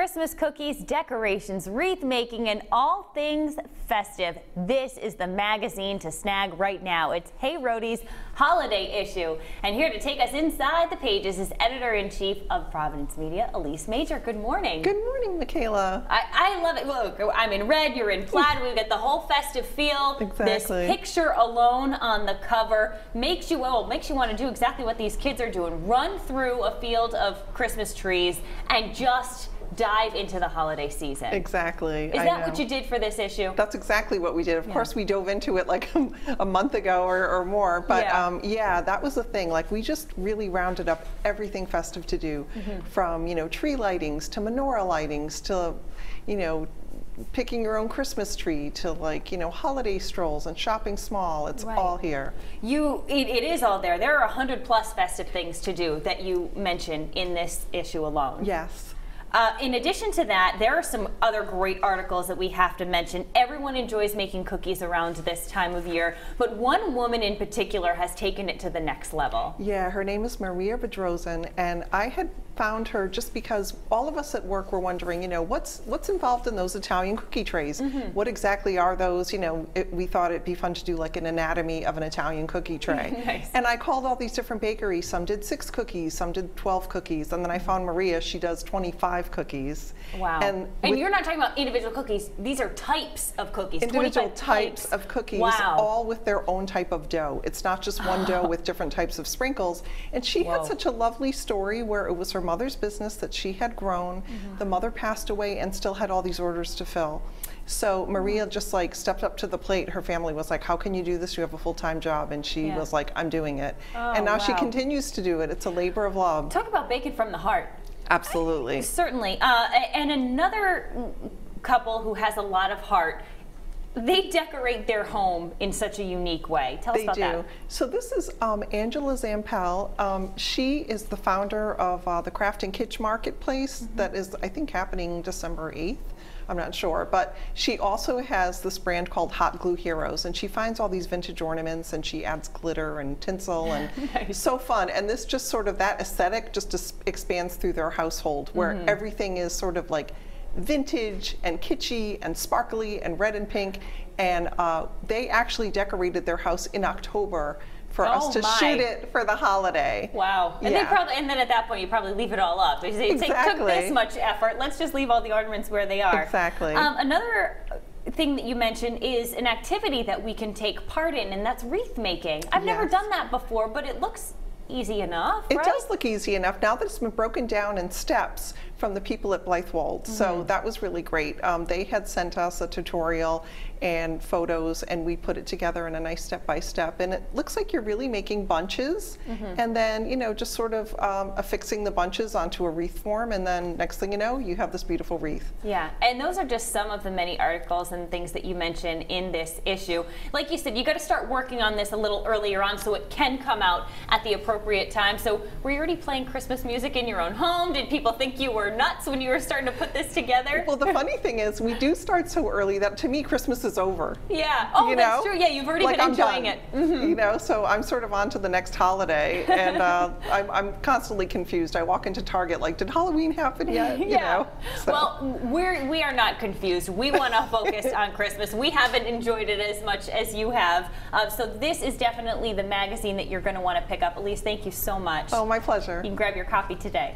Christmas cookies, decorations, wreath making, and all things festive. This is the magazine to snag right now. It's Hey Rhody's holiday issue. And here to take us inside the pages is editor-in-chief of Providence Media, Elyse Major. Good morning. Good morning, Michaela. I, I love it. Look, I'm in red, you're in plaid. We've got the whole festive feel. Exactly. This picture alone on the cover makes you, well, makes you want to do exactly what these kids are doing. Run through a field of Christmas trees and just dive into the holiday season. Exactly. Is that what you did for this issue? That's exactly what we did. Of yeah. course, we dove into it like a month ago or, or more, but yeah. Um, yeah. that was the thing. Like we just really rounded up everything festive to do, mm -hmm. from you know tree lightings to menorah lightings to, you know, picking your own Christmas tree to like, you know, holiday strolls and shopping small. It's right. all here. You, it, it is all there. There are a hundred plus festive things to do that you mention in this issue alone. Yes. Uh, in addition to that, there are some other great articles that we have to mention. Everyone enjoys making cookies around this time of year, but one woman in particular has taken it to the next level. Yeah, her name is Maria Bedrosian, and I had found her just because all of us at work were wondering, you know, what's what's involved in those Italian cookie trays? Mm -hmm. What exactly are those? You know, it, we thought it'd be fun to do like an anatomy of an Italian cookie tray. nice. And I called all these different bakeries. Some did six cookies, some did 12 cookies, and then I found Maria. She does 25 cookies. Wow. And, and you're not talking about individual cookies. These are types of cookies. Individual types, types of cookies, wow. all with their own type of dough. It's not just one dough with different types of sprinkles. And she Whoa. had such a lovely story where it was her mother's business that she had grown. Mm -hmm. The mother passed away and still had all these orders to fill. So Maria just like stepped up to the plate. Her family was like, "How can you do this? You have a full-time job." And she yeah. was like, "I'm doing it." Oh, and now wow. she continues to do it. It's a labor of love. Talk about bacon from the heart. Absolutely. Certainly. Uh, and another couple who has a lot of heart they decorate their home in such a unique way. Tell they us about do. that. So this is um, Angela Zampel. Um, she is the founder of uh, the Craft and Kitsch Marketplace mm -hmm. that is, I think, happening December 8th. I'm not sure, but she also has this brand called Hot Glue Heroes, and she finds all these vintage ornaments and she adds glitter and tinsel, and nice. so fun. And this just sort of that aesthetic just expands through their household, where mm -hmm. everything is sort of like vintage and kitschy and sparkly and red and pink. And uh, they actually decorated their house in October for oh us to my. shoot it for the holiday. Wow. And yeah. they probably and then at that point you probably leave it all up. They exactly. took this much effort. Let's just leave all the ornaments where they are. Exactly. Um, another thing that you mentioned is an activity that we can take part in, and that's wreath making. I've yes. never done that before, but it looks easy enough. It right? does look easy enough now that it's been broken down in steps from the people at Blithewold. Mm -hmm. So mm-hmm. that was really great. Um, they had sent us a tutorial and photos, and we put it together in a nice step by step. And it looks like you're really making bunches, mm -hmm. and then you know just sort of um, affixing the bunches onto a wreath form, and then next thing you know, you have this beautiful wreath. Yeah, and those are just some of the many articles and things that you mentioned in this issue. Like you said, you got to start working on this a little earlier on so it can come out at the appropriate time. So were you already playing Christmas music in your own home? Did people think you were nuts when you were starting to put this together? Well, the funny thing is, we do start so early that to me, Christmas is over. Yeah. Oh, you that's know? true. Yeah, you've already like been I'm enjoying done, it. Mm -hmm. You know, so I'm sort of on to the next holiday, and uh, I'm, I'm, constantly confused. I walk into Target like, did Halloween happen yet? You yeah. Know? So. Well, we're we are not confused. We want to focus on Christmas. We haven't enjoyed it as much as you have. Uh, so this is definitely the magazine that you're going to want to pick up. Elyse, thank you so much. Oh, my pleasure. You can grab your copy today.